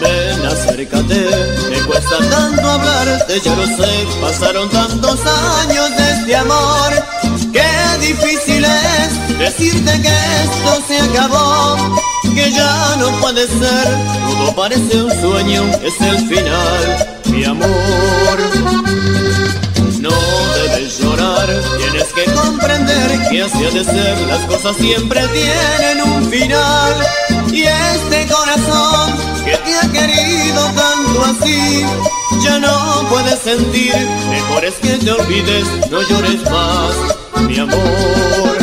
Ven, acércate, me cuesta tanto hablarte, ya lo sé, pasaron tantos años de este amor. Qué difícil es decirte que esto se acabó, que ya no puede ser, todo parece un sueño, es el final, mi amor. No que así de ser, las cosas siempre tienen un final. Y este corazón que te ha querido tanto así, ya no puedes sentir, mejor es que te olvides, no llores más, mi amor.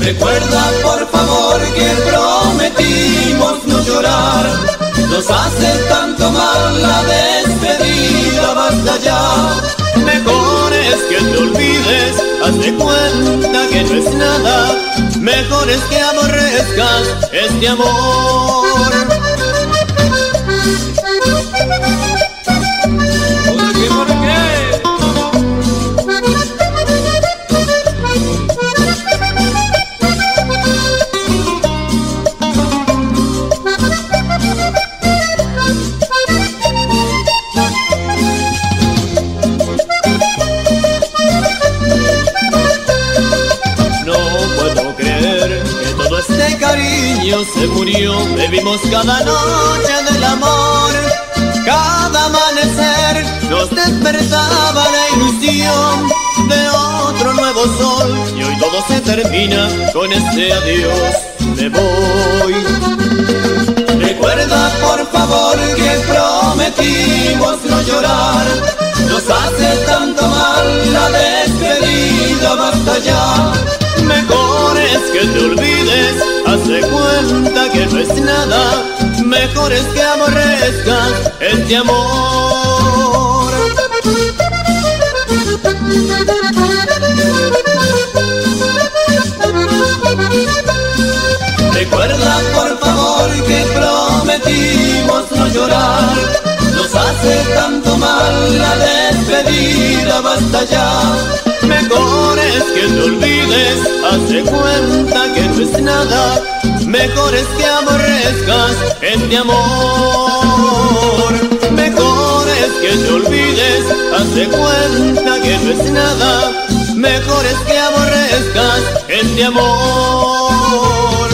Recuerda por favor que prometimos no llorar, nos hace tanto mal la despedida, basta ya Mejor es que aborrezcas este amor. Se murió, bebimos cada noche del amor. Cada amanecer nos despertaba la ilusión de otro nuevo sol. Y hoy todo se termina con este adiós, me voy. Recuerda por favor que prometimos no llorar. Nos hace tanto es nada, mejor es que aborrezcas este amor. Recuerda por favor que prometimos no llorar, nos hace tanto mal la despedida, basta ya Mejor es que te olvides, hace cuenta que no es nada. Mejor es que aborrezcas este amor. Mejor es que te olvides, hace cuenta que no es nada. Mejor es que aborrezcas este amor.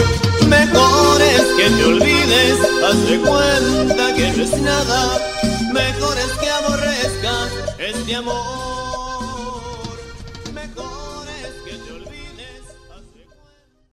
Mejor es que te olvides, hace cuenta que no es nada. Mejor es que aborrezcas este amor.